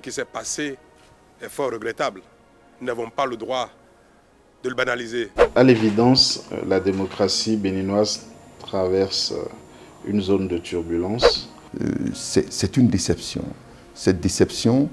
qui s'est passé est fort regrettable. Nous n'avons pas le droit de le banaliser. À l'évidence, euh, la démocratie béninoise traverse euh, une zone de turbulence. Euh, c'est une déception. Cette déception,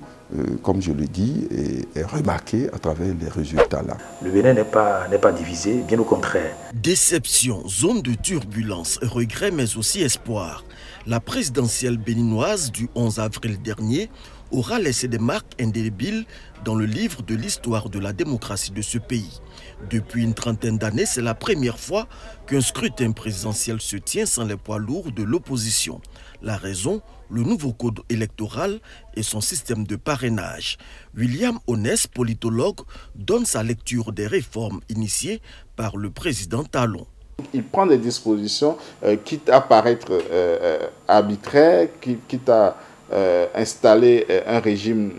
comme je le dis, est, remarquée à travers les résultats là. Le Bénin n'est pas, pas divisé, bien au contraire. Déception, zone de turbulence, regret mais aussi espoir. La présidentielle béninoise du 11 avril dernier aura laissé des marques indélébiles dans le livre de l'histoire de la démocratie de ce pays. Depuis une trentaine d'années, c'est la première fois qu'un scrutin présidentiel se tient sans les poids lourds de l'opposition. La raison, le nouveau code électoral et son système de parrainage. William Honest, politologue, donne sa lecture des réformes initiées par le président Talon. Il prend des dispositions, euh, quitte à paraître euh, euh, arbitraires, quitte à installer un régime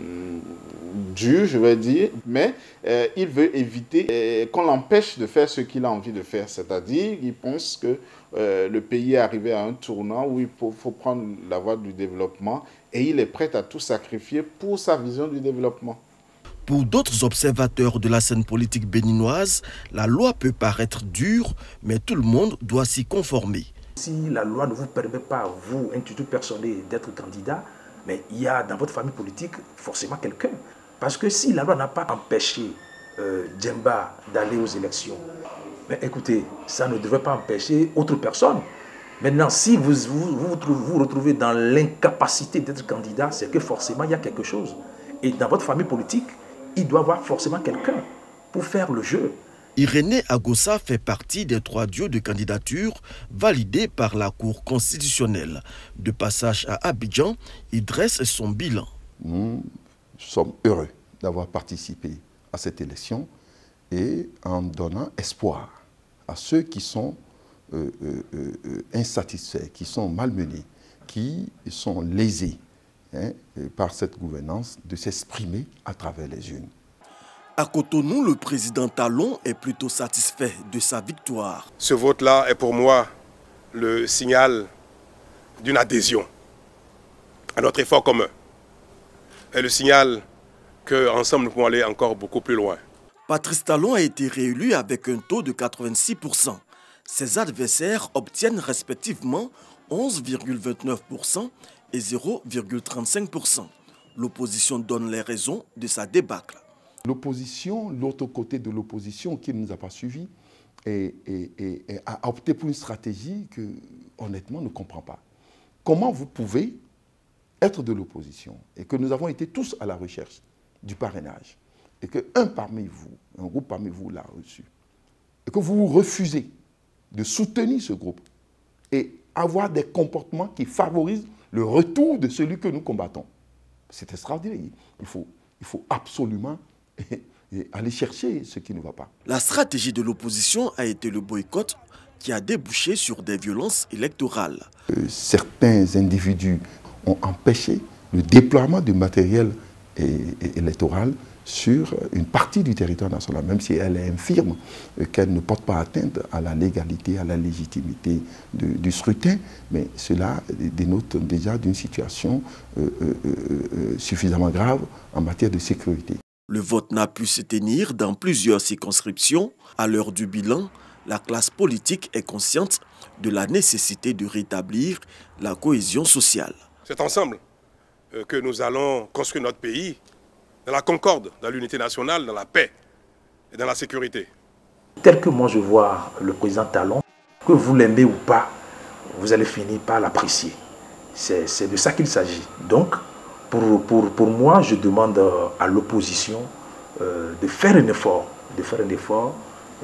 dur, je vais dire, mais euh, il veut éviter euh, qu'on l'empêche de faire ce qu'il a envie de faire. C'est-à-dire, il pense que euh, le pays est arrivé à un tournant où il faut, faut, prendre la voie du développement et il est prêt à tout sacrifier pour sa vision du développement. Pour d'autres observateurs de la scène politique béninoise, la loi peut paraître dure, mais tout le monde doit s'y conformer. Si la loi ne vous permet pas, vous, institut personnel, d'être candidat, mais il y a dans votre famille politique forcément quelqu'un. Parce que si la loi n'a pas empêché euh, Djemba d'aller aux élections, mais écoutez, ça ne devrait pas empêcher autre personne. Maintenant, si vous vous, vous, vous retrouvez dans l'incapacité d'être candidat, c'est que forcément il y a quelque chose. Et dans votre famille politique, il doit y avoir forcément quelqu'un pour faire le jeu. Irénée Agossa fait partie des trois dieux de candidature validés par la Cour constitutionnelle. De passage à Abidjan, il dresse son bilan. Nous sommes heureux d'avoir participé à cette élection et en donnant espoir à ceux qui sont euh, euh, euh, insatisfaits, qui sont malmenés, qui sont lésés hein, par cette gouvernance, de s'exprimer à travers les urnes. À Cotonou, le président Talon est plutôt satisfait de sa victoire. Ce vote-là est pour moi le signal d'une adhésion à notre effort commun. Et le signal qu'ensemble nous pouvons aller encore beaucoup plus loin. Patrice Talon a été réélu avec un taux de 86%. Ses adversaires obtiennent respectivement 11,29% et 0,35%. L'opposition donne les raisons de sa débâcle. L'opposition, l'autre côté de l'opposition qui ne nous a pas suivis, a opté pour une stratégie que, honnêtement, ne comprend pas. Comment vous pouvez être de l'opposition et que nous avons été tous à la recherche du parrainage et qu'un parmi vous, un groupe parmi vous l'a reçu et que vous refusez de soutenir ce groupe et avoir des comportements qui favorisent le retour de celui que nous combattons? C'est extraordinaire. Il faut, il faut absolument et aller chercher ce qui ne va pas. La stratégie de l'opposition a été le boycott qui a débouché sur des violences électorales. Euh, certains individus ont empêché le déploiement du matériel électoral sur une partie du territoire national, même si elle est infirme, euh, qu'elle ne porte pas atteinte à la légalité, à la légitimité du scrutin, mais cela dénote déjà d'une situation euh, suffisamment grave en matière de sécurité. Le vote n'a pu se tenir dans plusieurs circonscriptions. À l'heure du bilan, la classe politique est consciente de la nécessité de rétablir la cohésion sociale. C'est ensemble euh, que nous allons construire notre pays dans la concorde, dans l'unité nationale, dans la paix et dans la sécurité. Tel que moi je vois le président Talon, que vous l'aimez ou pas, vous allez finir par l'apprécier. C'est de ça qu'il s'agit. Donc, pour, pour, pour, moi, je demande euh, à l'opposition euh, de faire un effort, de faire un effort,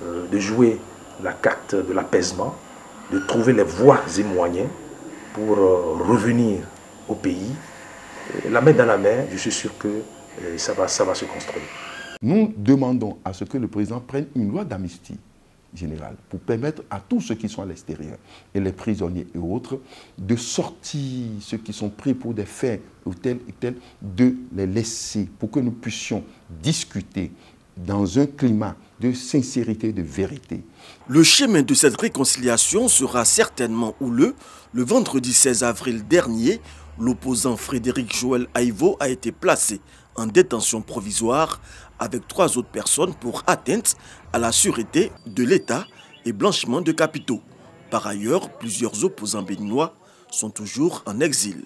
euh, de jouer la carte de l'apaisement, de trouver les voies et moyens pour revenir au pays. La main dans la main, je suis sûr que ça va, ça va se construire. Nous demandons à ce que le président prenne une loi d'amnistie pour permettre à tous ceux qui sont à l'extérieur, et les prisonniers et autres, de sortir ceux qui sont pris pour des faits ou tels et tels, de les laisser pour que nous puissions discuter dans un climat de sincérité, de vérité. Le chemin de cette réconciliation sera certainement houleux le vendredi 16 avril dernier L'opposant Frédéric Joël Aïvo a été placé en détention provisoire avec trois autres personnes pour atteinte à la sûreté de l'État et blanchiment de capitaux. Par ailleurs, plusieurs opposants béninois sont toujours en exil.